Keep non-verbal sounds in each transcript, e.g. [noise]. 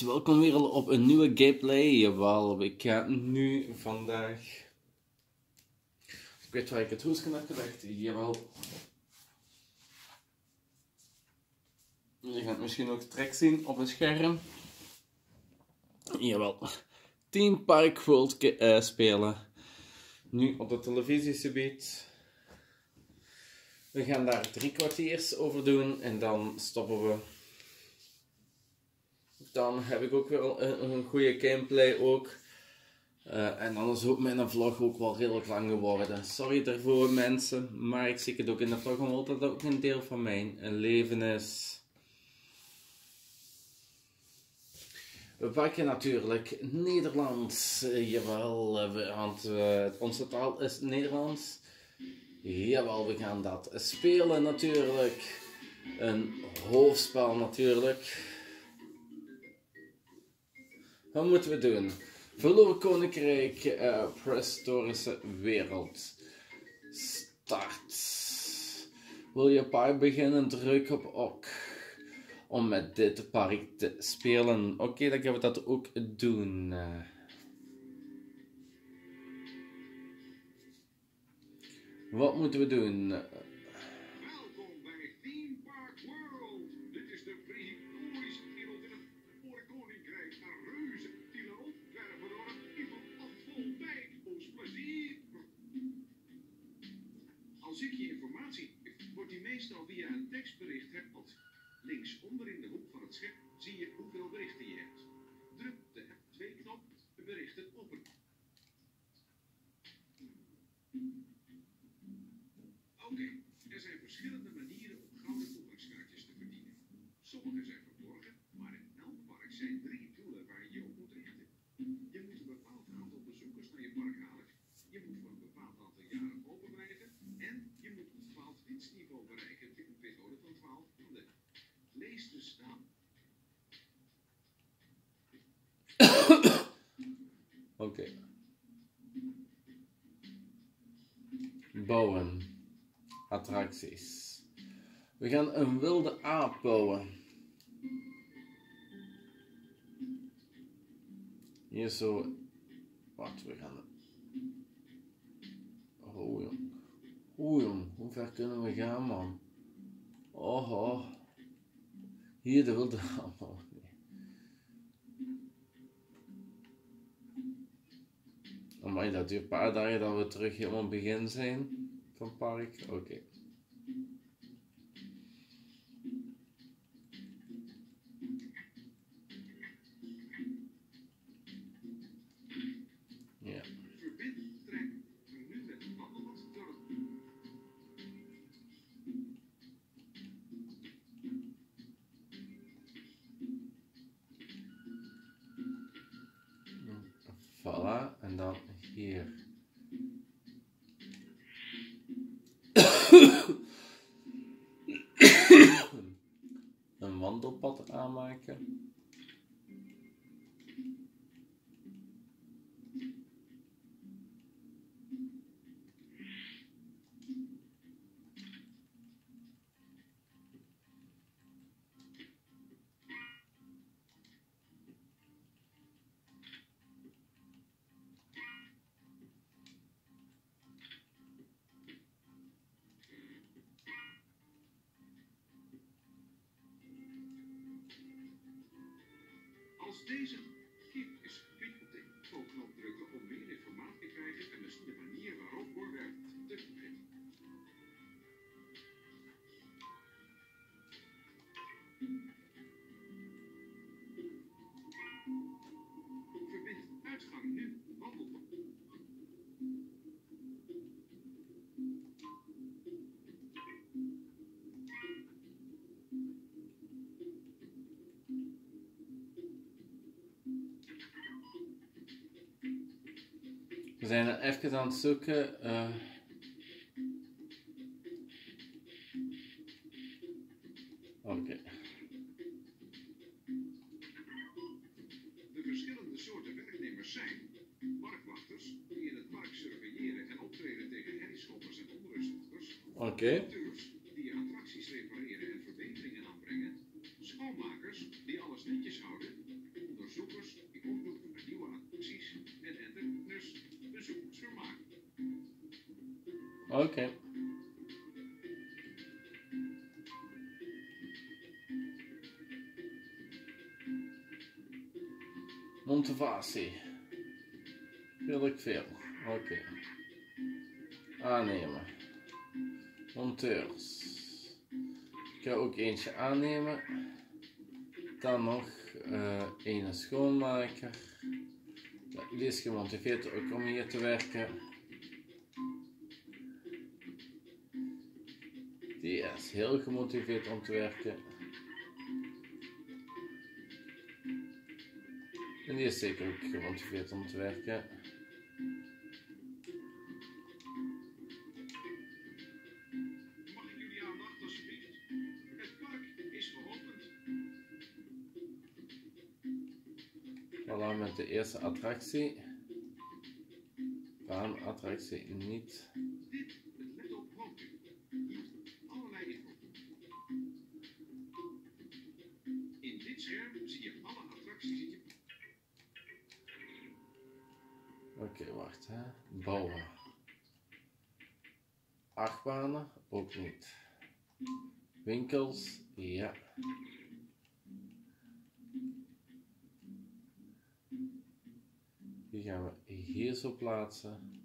welkom weer op een nieuwe gameplay. Jawel, ik ga nu vandaag... Ik weet waar ik het hoesje heb gelegd, jawel. Je gaat misschien ook trek zien op een scherm. Jawel. Team Park World uh, spelen. Nu op de televisie biedt. We gaan daar drie kwartiers over doen en dan stoppen we dan heb ik ook weer een, een goede gameplay ook. Uh, en dan is ook mijn vlog ook wel redelijk lang geworden. Sorry daarvoor mensen, maar ik zie het ook in de vlog omdat dat ook een deel van mijn leven is. We pakken natuurlijk Nederlands, uh, jawel, want onze taal is Nederlands. Jawel, we gaan dat spelen natuurlijk. Een hoofdspel natuurlijk. Wat moeten we doen? Verloren Koninkrijk, uh, prehistorische wereld. Start. Wil je park beginnen? Druk op OK. Om met dit park te spelen. Oké, dan gaan we dat ook doen. Wat moeten we doen? Meestal via een tekstbericht hebt. Links onder in de hoek van het scherm zie je hoeveel berichten je hebt. Druk de F2-knop, de berichten op Oké, okay. er zijn verschillende manieren om gouden toegangskaartjes te verdienen. Sommige zijn verborgen, maar in elk park zijn drie doelen waar je je op moet richten. Je moet een bepaald aantal bezoekers naar je park halen. Je moet voor een bepaald aantal jaren open blijven en je moet een bepaald winstniveau bereiken in een periode van 12 maanden. Lees dus staan. Oké. Okay. Bouwen. We gaan een wilde aap bouwen. Hier zo. Wat, we gaan. Oh jong. Oeh jong, hoe ver kunnen we gaan man? Oh, oh. Hier de wilde [laughs] aap. Oh, nee. Amai, dat duurt een paar dagen dat we terug helemaal begin zijn van het park. Oké. Een wandelpad aanmaken. Als We zijn even aan het zoeken. Uh... Oké. Motivatie. Wil ik veel. Oké. Aannemen. Monteurs. Ik ga ook eentje aannemen. Dan nog eh een schoonmaker. Die is gemotiveerd ook om hier te werken. Heel gemotiveerd om te werken. En die is zeker ook gemotiveerd om te werken. Voilà. Met de eerste attractie. Baanattractie niet. Winkels, ja. Die gaan we hier zo plaatsen.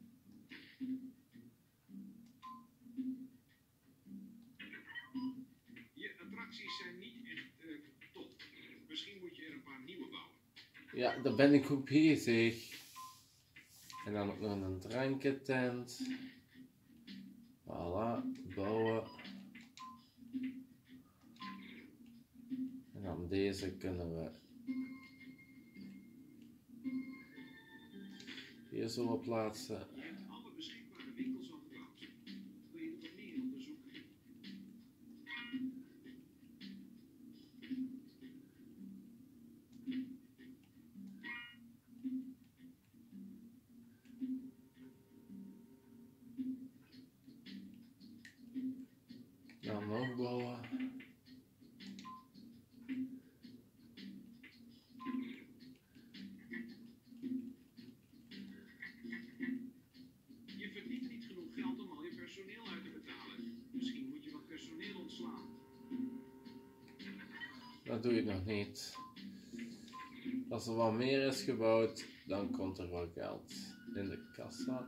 Je attracties zijn niet echt eh, top. Misschien moet je er een paar nieuwe bouwen. Ja, daar ben ik ook bezig. En dan ook nog een drankentent. Voilà, En dan deze kunnen we hier zo plaatsen. Als er wat meer is gebouwd, dan komt er wel geld in de kassa.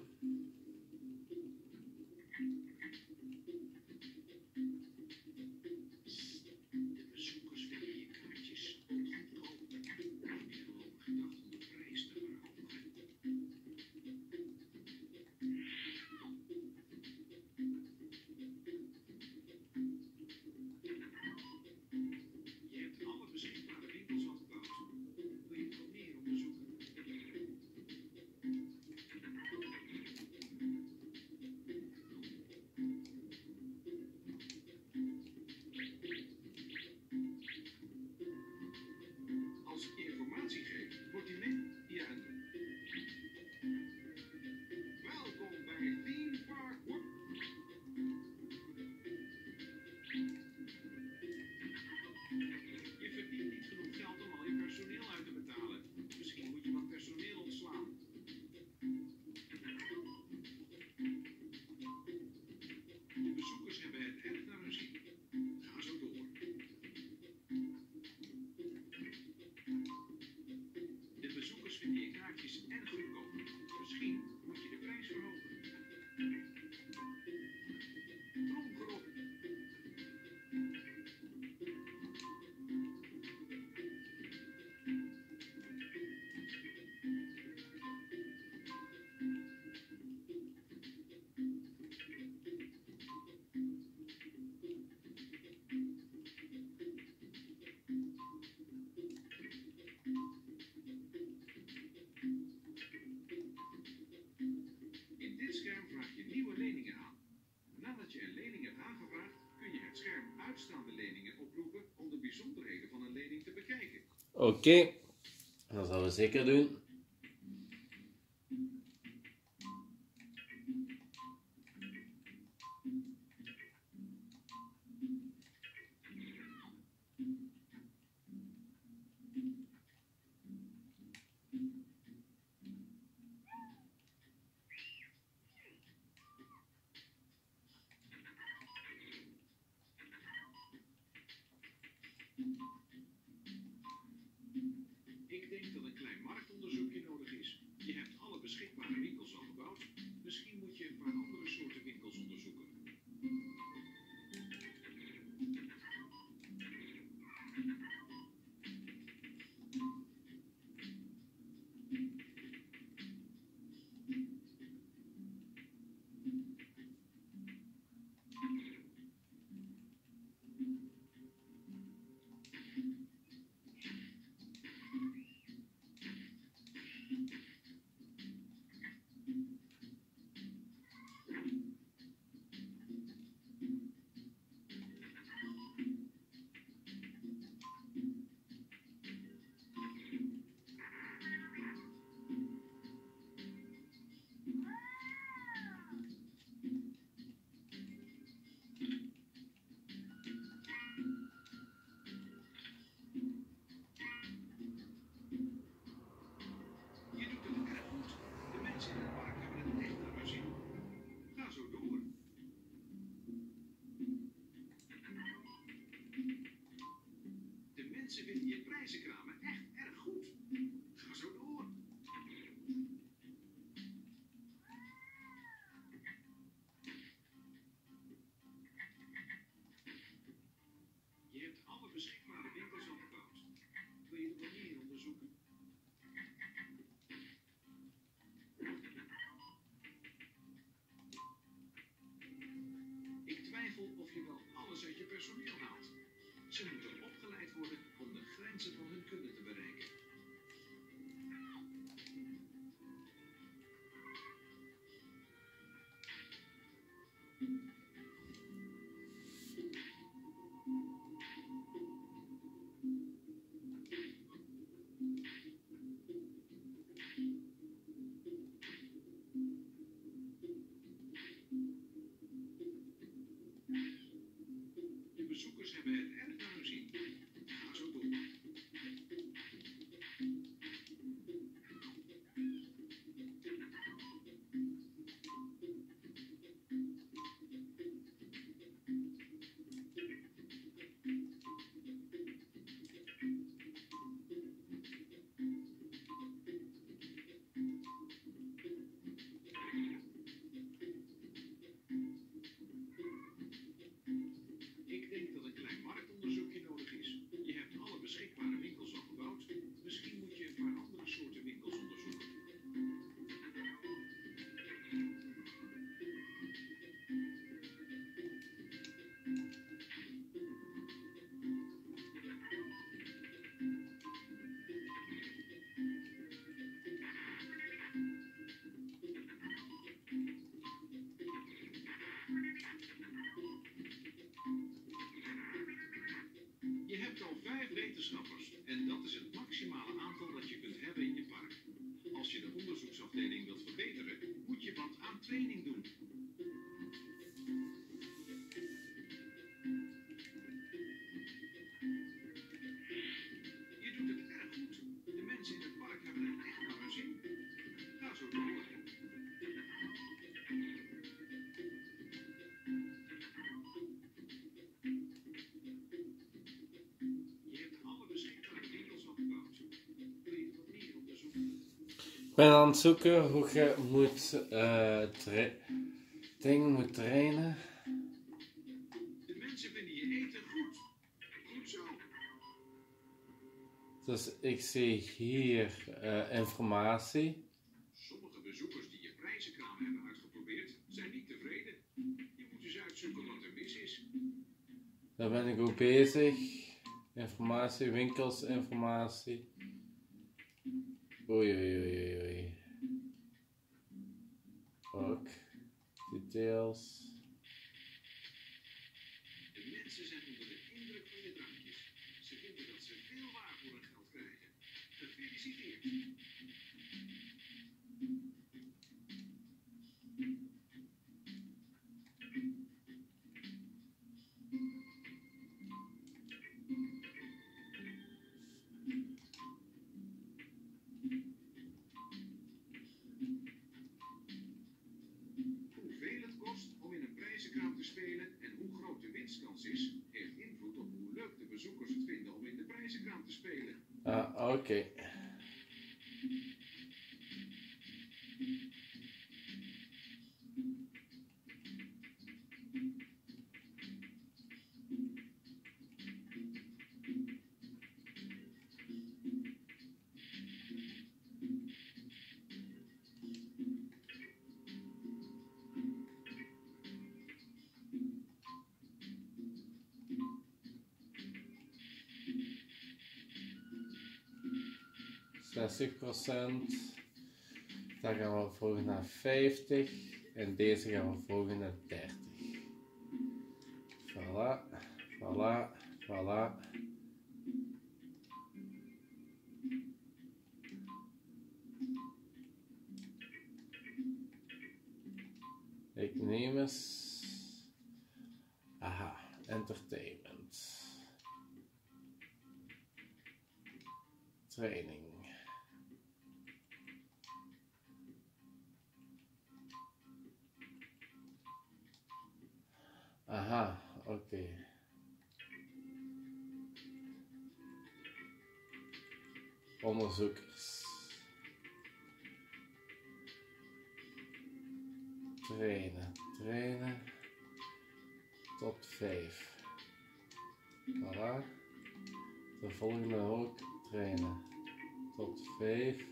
Oké, dat zullen we zeker doen. Mensen vinden je prijzenkramen echt erg goed. Ga zo door. Je hebt alle beschikbare winkels al gebouwd. Wil je er nog meer onderzoeken? Ik twijfel of je wel alles uit je personeel en dat is het ben aan het zoeken hoe je moet eh tra- ding moet trainen. De mensen vinden je eten goed. Goed zo. Dus ik zie hier eh, informatie. Sommige bezoekers die je prijzenkraam hebben uitgeprobeerd, zijn niet tevreden. Je moet dus uitzoeken wat er mis is. Daar ben ik ook bezig. Informatie, winkels, informatie. Oei, oei, oei, oei. Ook. Details. De Mensen zijn onder de indruk van je drankjes. Ze vinden dat ze veel waar voor hun geld krijgen. Gefeliciteerd. is, heeft invloed op hoe leuk de bezoekers het vinden om in de prijzenkraam te spelen. Ah, oké. 60 Daar gaan we volgende naar 50. En deze gaan we volgende naar 30. Voilà, voilà, voilà. Ik neem eens. Aha, entertainment. Training. Aha, oké. Onderzoekers. Trainen, trainen. Tot 5. Voilà. De volgende ook trainen. Tot 5.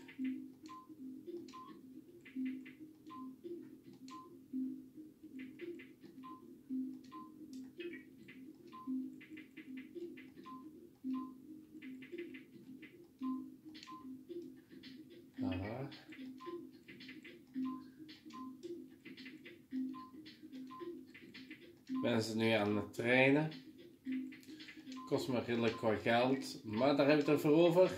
Maar daar heb ik het ervoor over.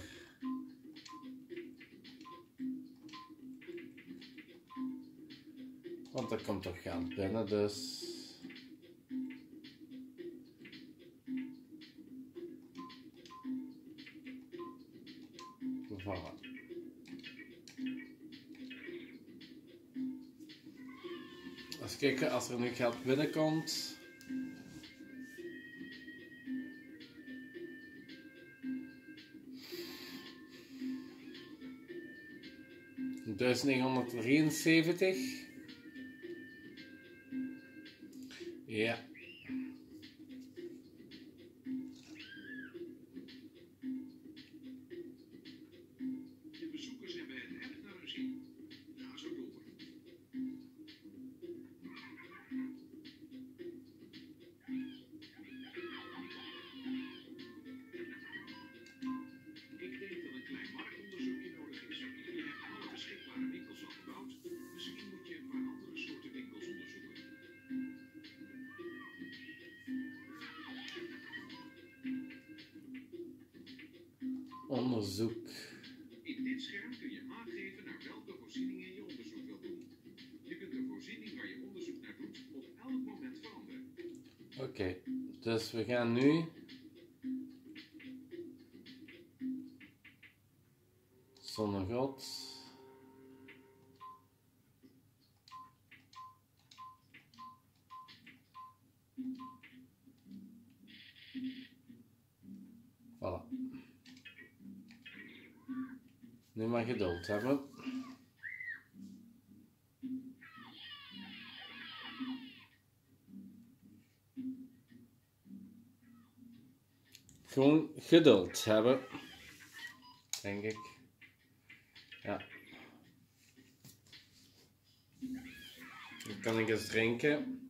Want er komt toch geld binnen, dus. Eens kijken als er nu geld binnenkomt. 1973 Onderzoek. In dit scherm kun je aangeven naar welke voorzieningen je onderzoek wilt doen. Je kunt de voorziening waar je onderzoek naar doet op elk moment veranderen. Oké, dus we gaan nu. Zonnegod. Voilà. Maar geduld hebben. Gewoon geduld hebben. Denk ik. Ja. Dan kan ik eens drinken.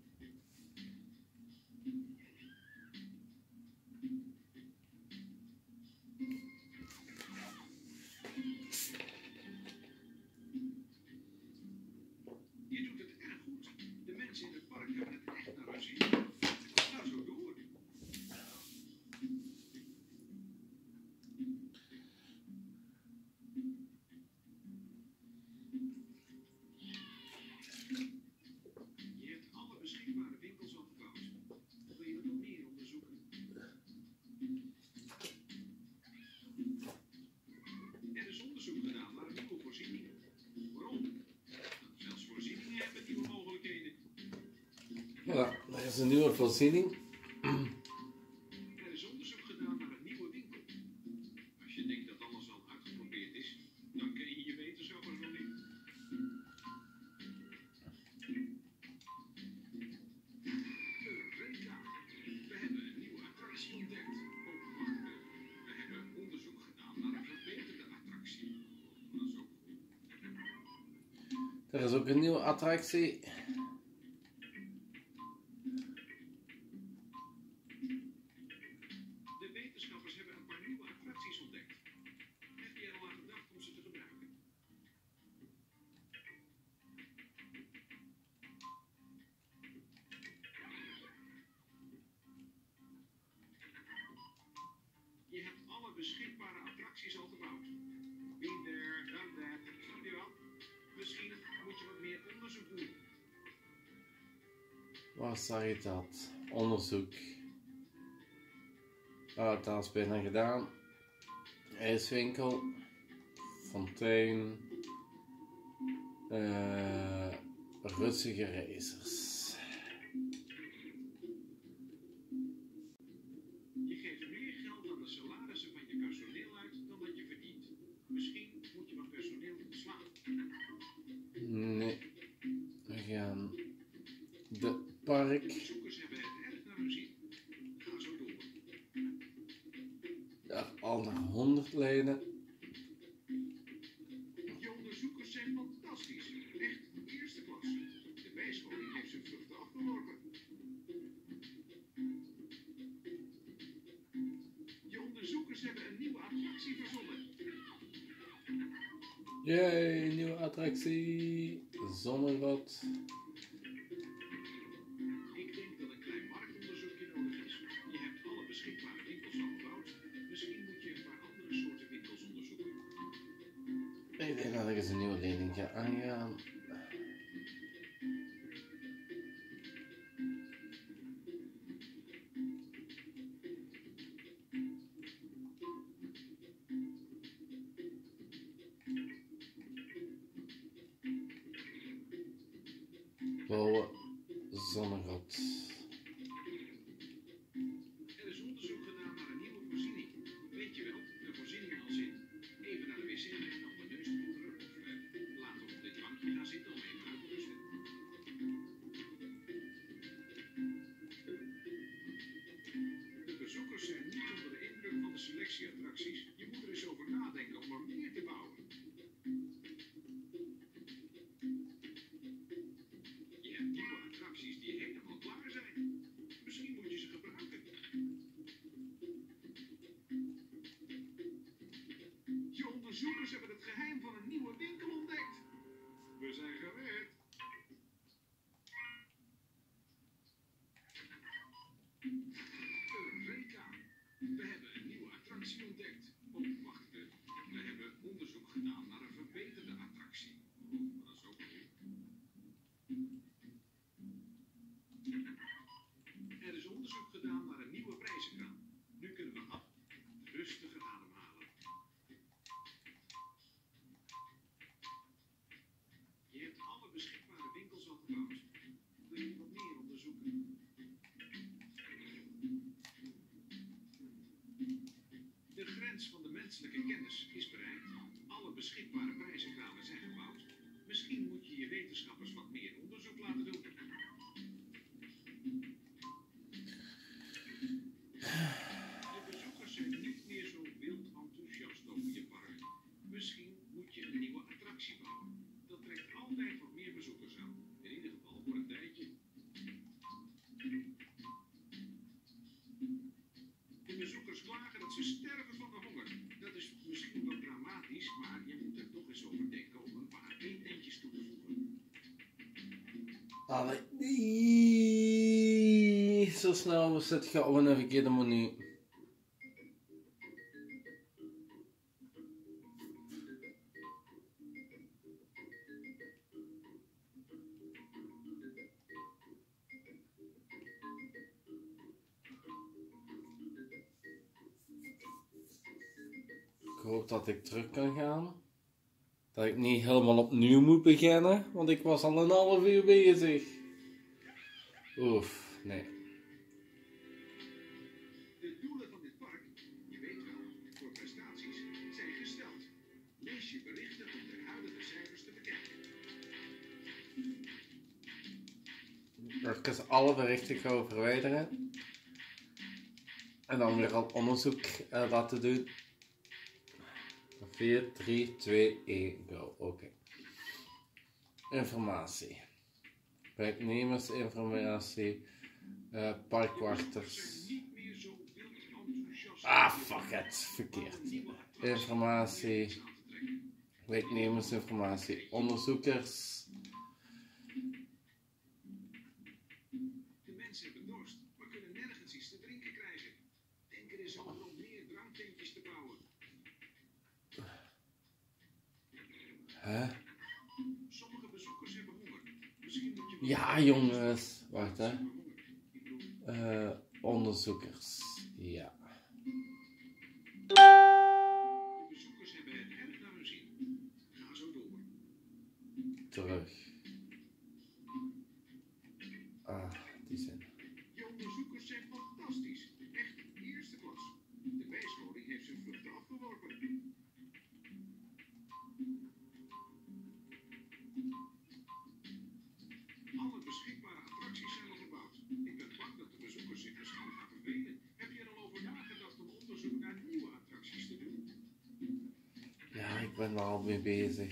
Is een nieuwe voorziening. Er is onderzoek gedaan naar een nieuwe winkel. Als je denkt dat alles al uitgeprobeerd is, dan ken je je wetenschappers nog niet. We hebben een nieuwe attractie ontdekt. Oh. We hebben onderzoek gedaan naar een verbeterde attractie. Dat is ook goed. Er is ook een nieuwe attractie. Zag je dat? Onderzoek. Is bijna gedaan. IJswinkel. Fontein. eh Russige racers. Door. Daar al naar 100 leden. Je onderzoekers zijn fantastisch. Echt eerste klas. De bijscholing heeft zijn vruchten afgeworpen. Je onderzoekers hebben een nieuwe attractie verzonnen. Yay, nieuwe attractie. Ik denk dat ik eens een nieuwe lening menselijke kennis is bereikt. Alle beschikbare prijzenkramen zijn gebouwd. Misschien moet je je wetenschappers wat meer onderzoek laten doen. De bezoekers zijn niet meer zo wild enthousiast over je park. Misschien moet je een nieuwe attractie bouwen. Dat trekt altijd wat meer bezoekers aan. In ieder geval voor een tijdje. De bezoekers klagen dat ze Allee, nee, zo snel zit je op een verkeerde menu. Ik hoop dat ik terug kan gaan. Dat ik niet helemaal opnieuw moet beginnen, want ik was al een half uur bezig. Oef. Nee. De doelen van dit park, je weet wel, voor prestaties, zijn gesteld. Lees je berichten om de huidige cijfers te bekijken. Even alle berichten gaan verwijderen. En dan weer al onderzoek eh, laten doen. 4, 3, 2, 1, go. Oké. Informatie. Werknemersinformatie. eh parkwachters. Ah, fuck it. Verkeerd. Informatie. Werknemersinformatie. Onderzoekers. De mensen hebben dorst, maar kunnen nergens iets te drinken krijgen. Denk er eens over om meer dranktentjes te bouwen. Hè? Sommige bezoekers hebben honger. Misschien moet je Ja, jongens. Wacht, hè. Eh, onderzoekers. Ja. De bezoekers hebben het erg naar hun zin. Ga zo door. Terug. Ja, ik ben er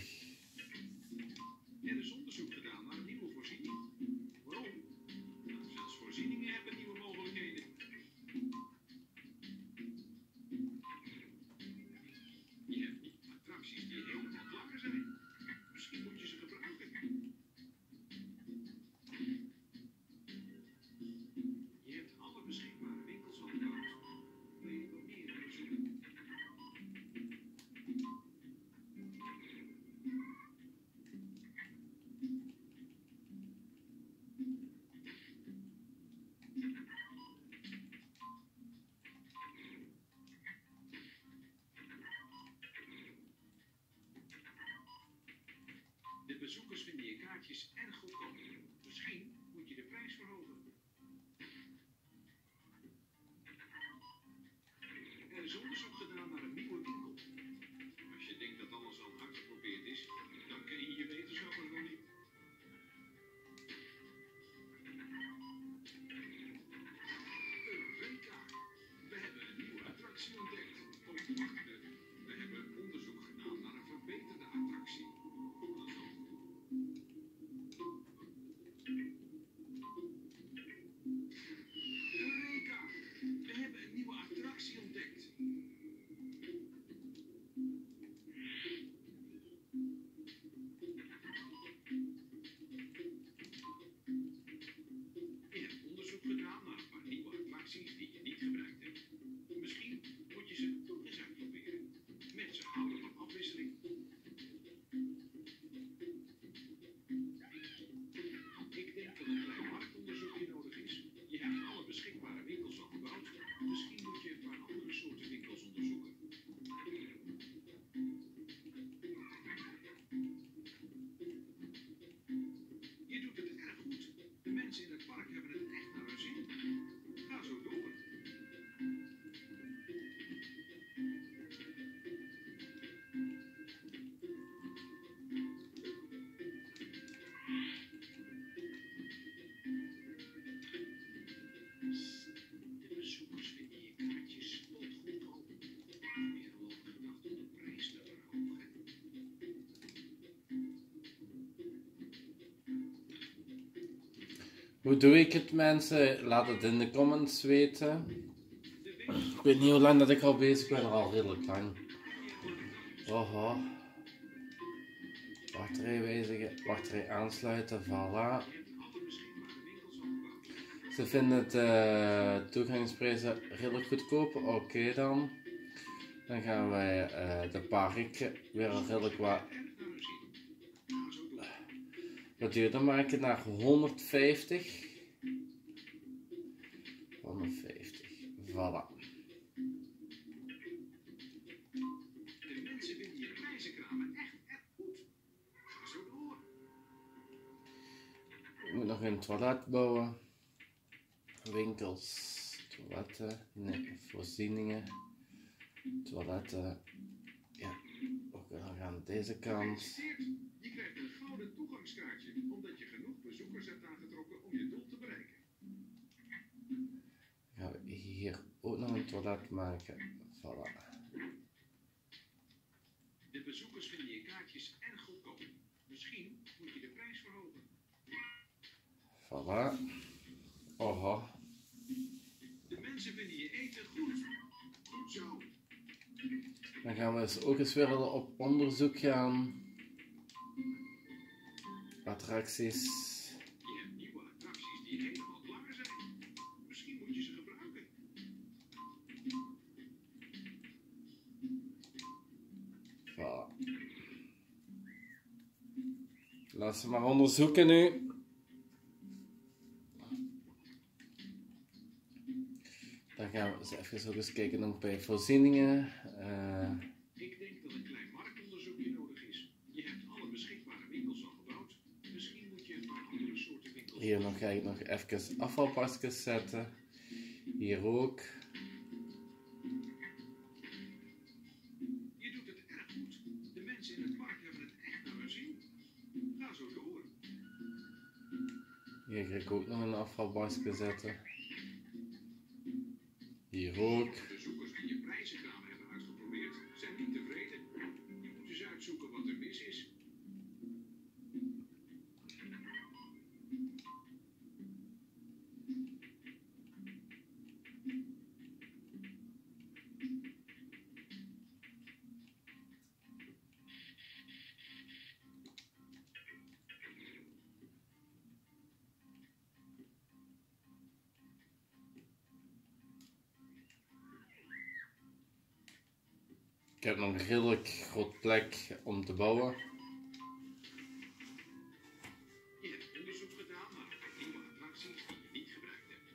Hoe doe ik het, mensen? Laat het in de comments weten. De Ik weet niet hoe lang dat ik al bezig ben, al redelijk lang. Oho. Wachtrij wijzigen, wachtrij aansluiten, voilà. Ze vinden eh, toegangsprijzen redelijk goedkoop. Oké dan. Dan gaan wij eh, de parken weer redelijk wat, wat duurder maken naar 150. 150. Voilà. Ik moet nog een toilet bouwen. winkels. Toiletten, nee, voorzieningen. Toiletten. Ja, ook nog aan deze kant. Gefeliciteerd! Je krijgt een omdat je genoeg bezoekers hebt aangetrokken om je doel te bereiken. Gaan we hier ook nog een toilet maken. Voilà. De bezoekers vinden je kaartjes erg goedkoop. Misschien moet je de prijs verhogen. Voilà. Oho. De mensen vinden je eten goed. Goed zo. Dan gaan we dus ook eens weer op onderzoek gaan. Attracties. Je hebt nieuwe attracties die helemaal klaar zijn. Misschien moet je ze gebruiken. Voilà. Laat ze maar onderzoeken nu. Dan gaan we eens even ook eens kijken nog bij voorzieningen. Eh, Ik denk dat klein marktonderzoekje nodig is. Je hebt alle beschikbare winkels al gebouwd. Misschien moet je een paar andere soorten winkels. Hier nog ga ik nog even afvalpakjes zetten. Hier ook. Je doet het erg goed. De mensen in het park hebben het echt naar hun zin. Ga zo door. Hier ga ik ook nog een afvalbakje zetten. Hier ook. Ik heb nog een redelijk groot plek om te bouwen. Je hebt onderzoek gedaan naar nieuwe attracties die je niet gebruikt hebt.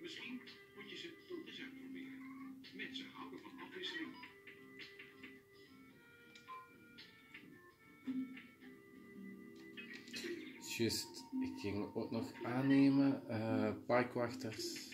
Misschien moet je ze toch eens uitproberen. Mensen houden van afwisseling. Juist, ik ging ook nog aannemen. eh parkwachters.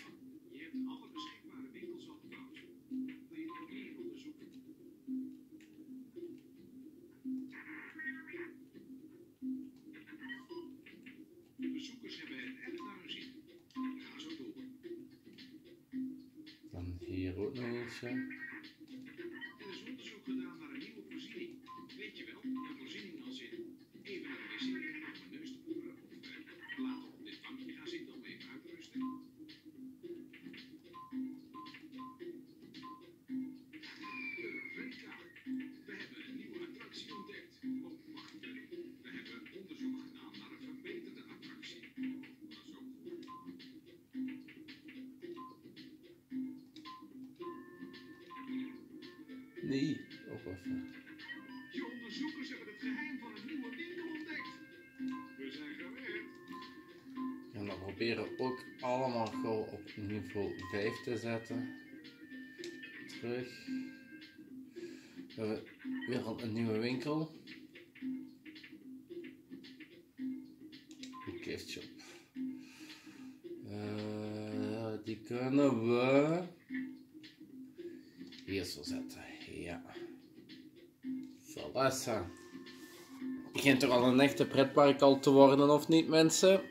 Niveau 5 te zetten. Terug. We hebben weer een nieuwe winkel. Een gift shop. Eh, die kunnen we hier zo zetten. Ja. Voilà. Begint toch al een echte pretpark al te worden, of niet, mensen?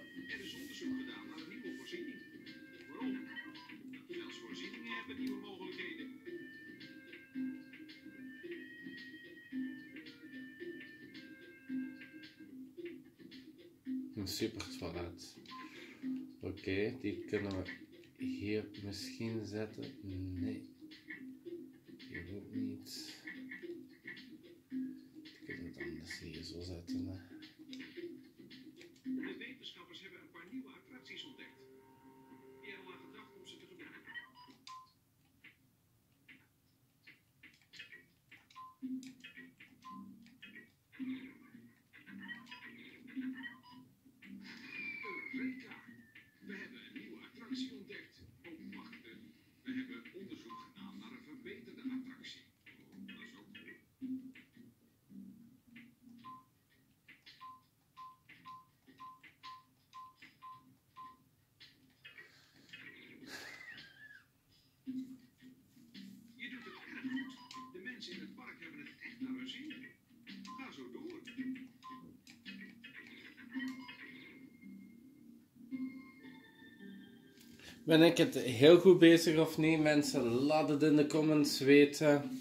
Kunnen we hier misschien zetten. Nee. Hier ook niet. Kunnen we dan dus hier zo zetten. Ben ik het heel goed bezig of niet? Mensen, laat het in de comments weten.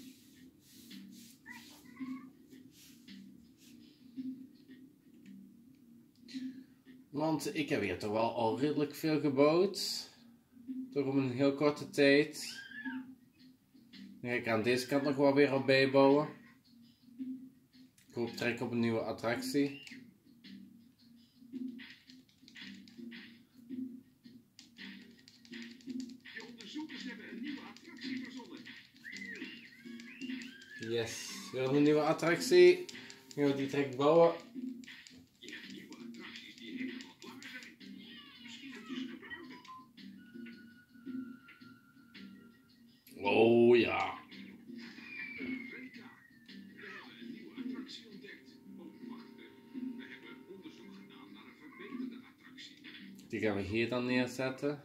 Want ik heb hier toch wel al redelijk veel gebouwd. Toch op een heel korte tijd. Dan ga ik aan deze kant nog wel weer op bijbouwen. Ik hoop trek op een nieuwe attractie. Weer een nieuwe attractie. Gaan we die trek bouwen. Je hebt nieuwe attracties die helemaal klaar zijn. Misschien moet je ze gebruiken. Oh ja. Reka, we hebben een nieuwe attractie ontdekt. Wacht. We hebben onderzoek gedaan naar een verbeterde attractie. Die gaan we hier dan neerzetten.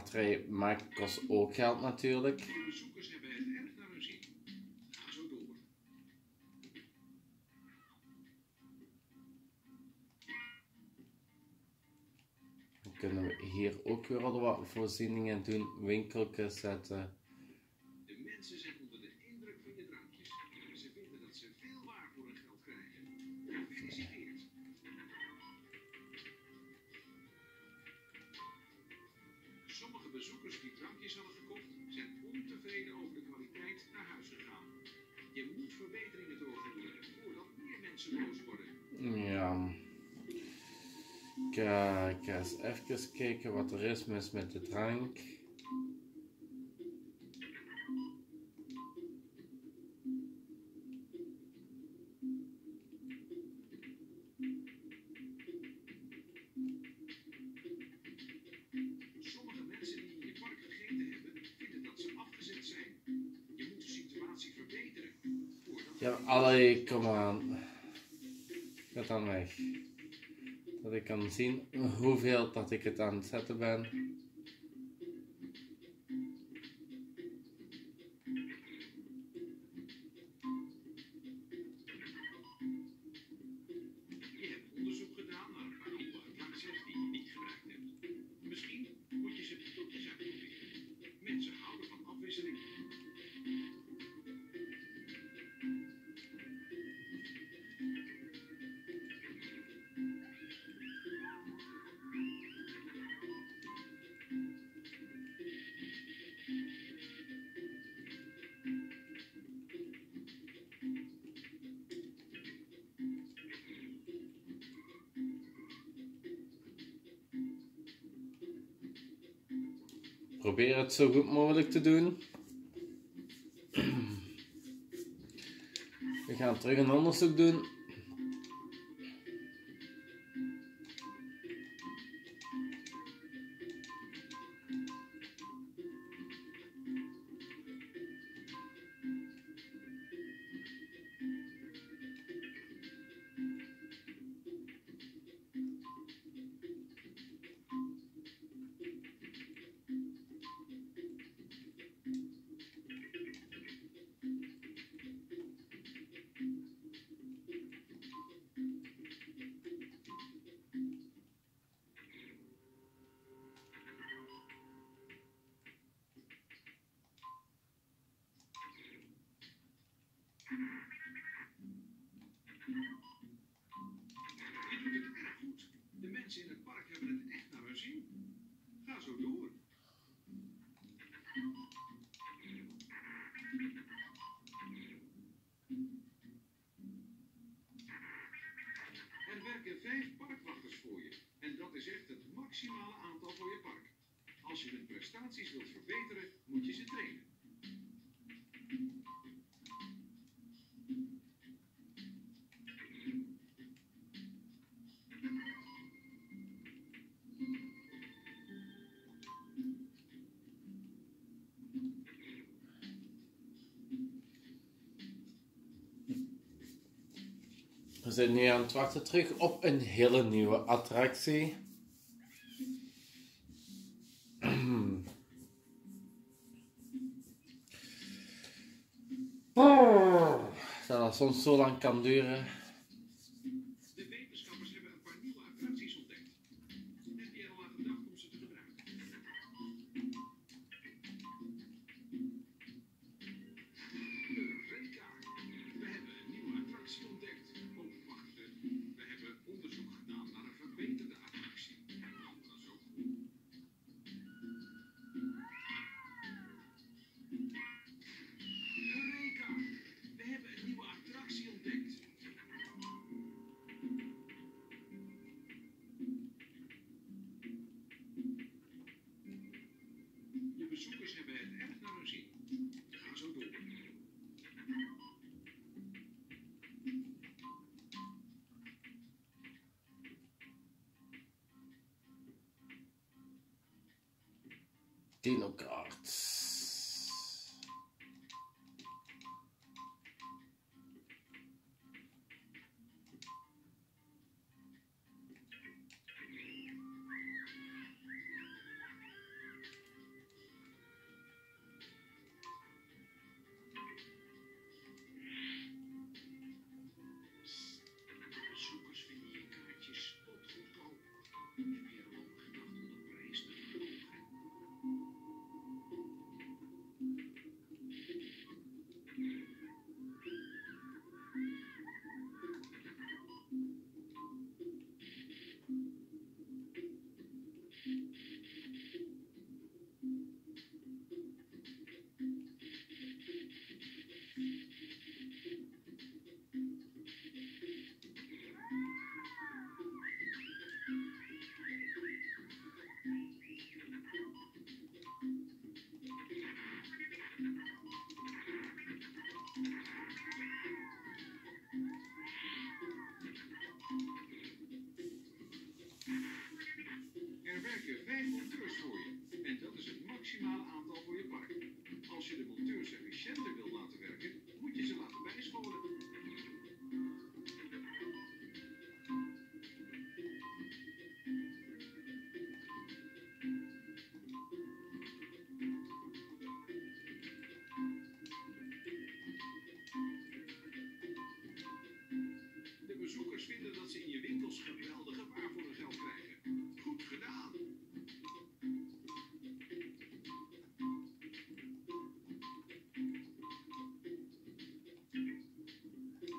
Wachtrij maken kost ook geld natuurlijk. De bezoekers hebben het erg naar hun zin. Ga zo door. Dan kunnen we hier ook weer wat voorzieningen doen. Winkeltjes zetten. De situatie verbeteren voordat Ja, allee, kom aan. Ga dan weg. Dat ik kan zien hoeveel dat ik het aan het zetten ben. Zo goed mogelijk te doen. [clears throat] We gaan terug een onderzoek doen. Prestaties wilt verbeteren, moet je ze trainen. We zijn nu aan het wachten terug op een hele nieuwe attractie. Oh, dat dat soms zo lang kan duren. Dinocards. Bezoekers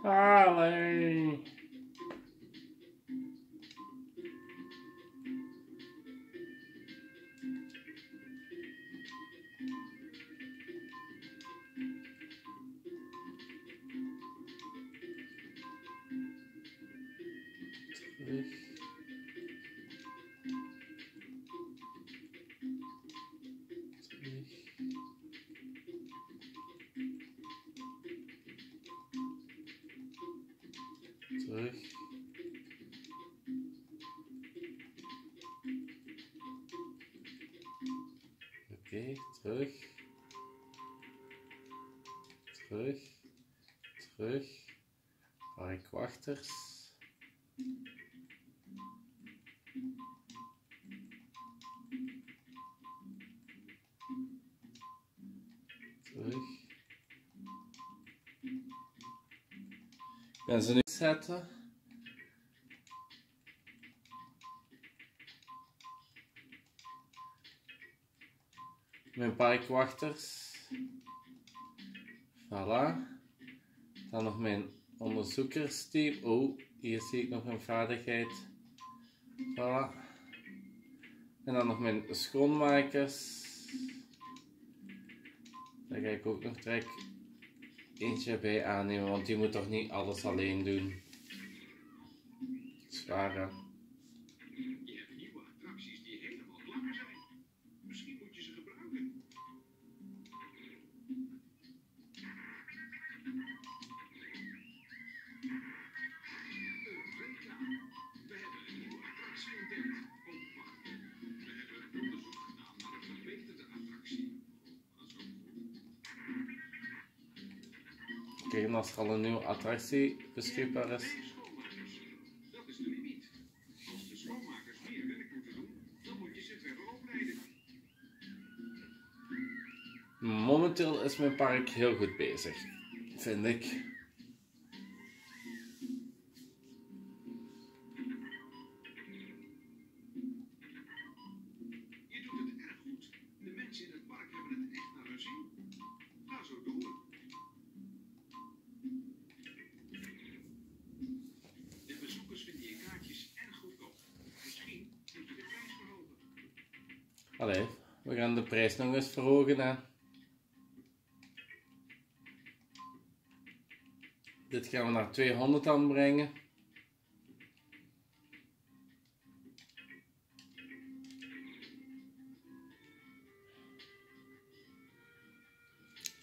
Allee. Terug. Terug. Terug. Parkwachters. Terug. Ik ben ze nu zetten. Parkwachters. Voilà. Dan nog mijn onderzoekersteam. Oh, hier zie ik nog een vaardigheid. Voilà. En dan nog mijn schoonmakers. Daar ga ik ook nog trek eentje bij aannemen, want die moet toch niet alles alleen doen. Zware. Als er al een nieuwe attractie beschikbaar is. Dat is. Als de schoonmakers meer werk moeten doen, dan moet je ze verder opleiden. Momenteel is mijn park heel goed bezig, vind ik. Nog eens verhogen. Dit gaan we naar 200 aanbrengen.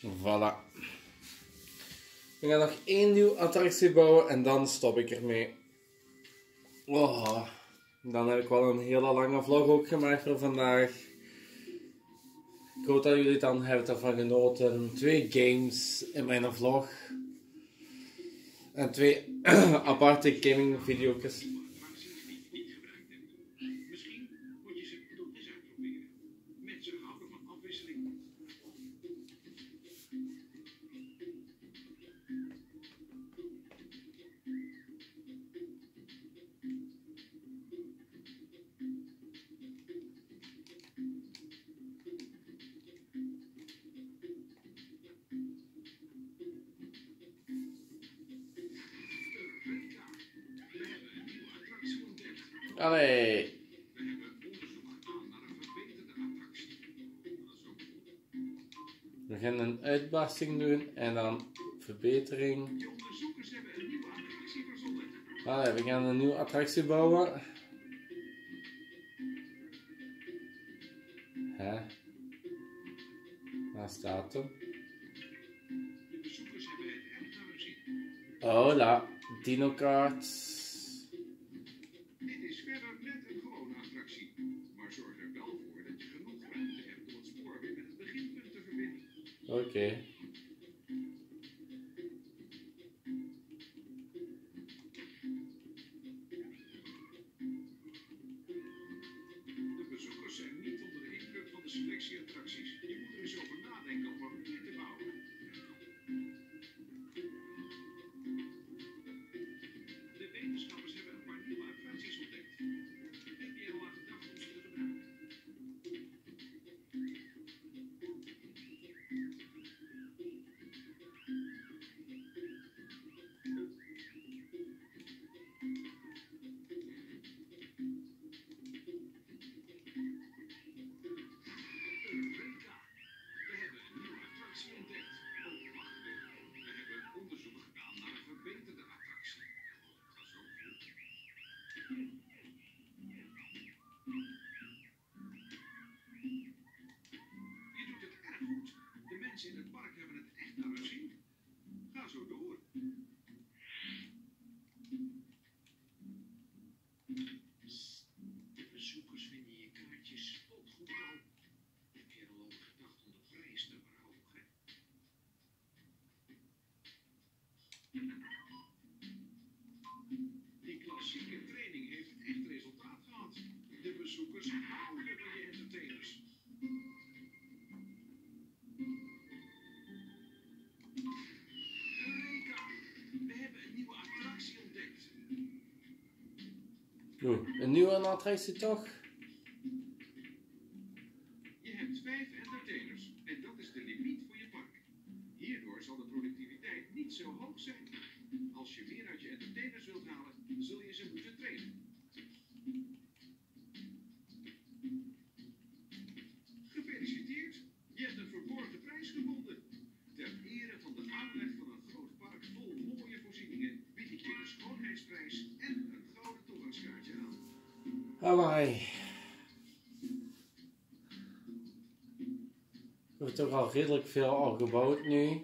Voilà. We gaan nog één nieuwe attractie bouwen en dan stop ik ermee. Oh, dan heb ik wel een hele lange vlog ook gemaakt voor vandaag. Ik hoop dat jullie dan hebben ervan genoten. Twee games in mijn vlog. En twee [clears throat] aparte gaming video's. We gaan een uitbarsting doen en dan verbetering. Allee, we gaan een nieuwe attractie bouwen. Hè? Waar staat hem? Oh, Hola. Dino cards. Je doet het erg goed. De mensen in het park hebben het echt naar hun zin. Ga zo door. De bezoekers vinden je kaartjes spotgoedkoop. Heb je er al gedacht om de prijs te verhogen? Een nieuwe adres toch? Hawaii. We hebben toch al redelijk veel al gebouwd nu.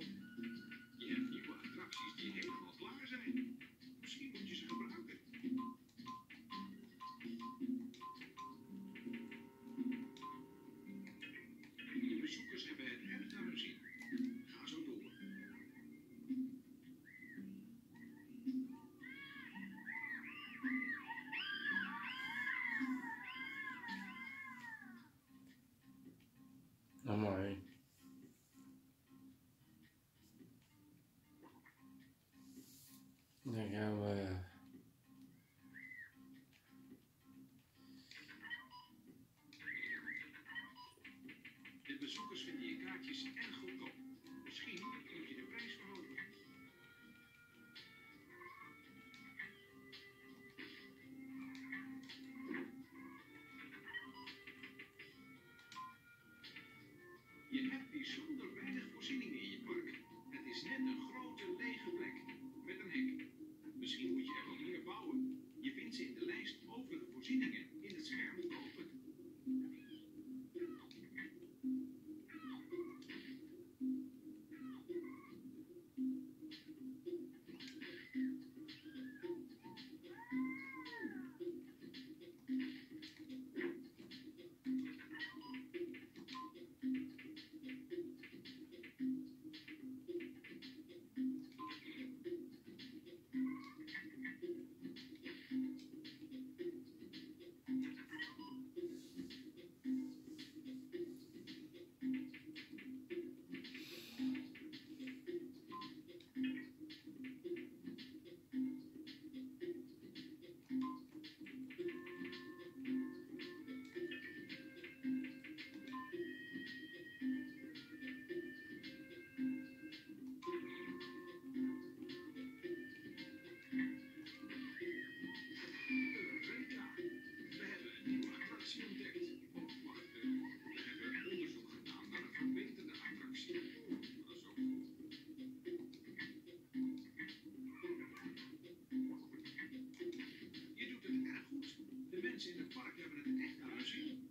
mensen in het park hebben het echt naar hun zin.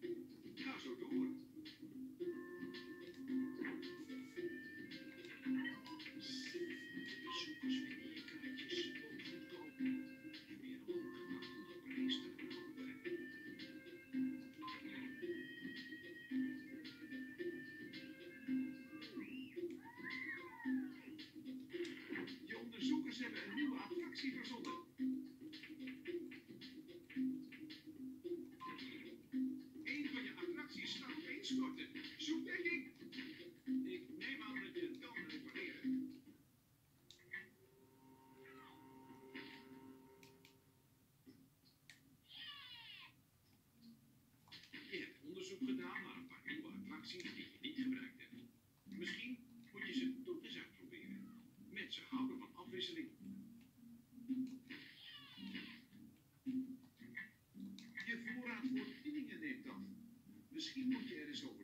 Ga zo door. Bezoekers je een te? Je onderzoekers hebben een nieuwe attractie verzonnen. Gedaan naar een paar nieuwe attracties die je niet gebruikt hebt. Misschien moet je ze toch eens uitproberen. Mensen houden van afwisseling. Je voorraad voorzieningen neemt af. Misschien moet je er eens over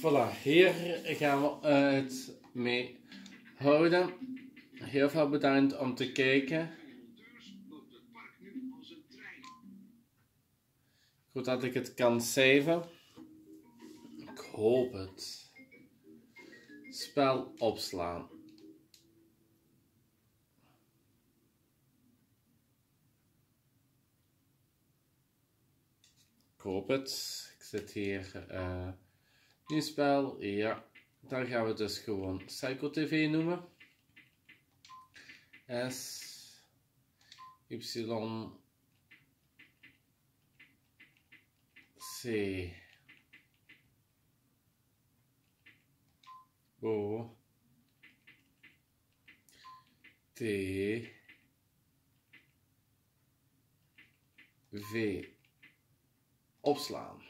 Voilà, hier gaan we het mee houden. Heel veel bedankt om te kijken. Goed dat ik het kan saven. Ik hoop het. Spel opslaan. Ik hoop het. Ik zit hier. eh nieuw spel. Ja. Dan gaan we dus gewoon Psycho TV noemen. S. Y. C. O. T. V. Opslaan.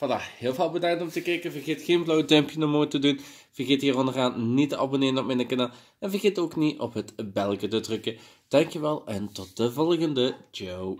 Voilà, heel veel bedankt om te kijken. Vergeet geen blauw duimpje omhoog te doen. Vergeet hier onderaan niet te abonneren op mijn kanaal. En vergeet ook niet op het belletje te drukken. Dankjewel en tot de volgende. Ciao.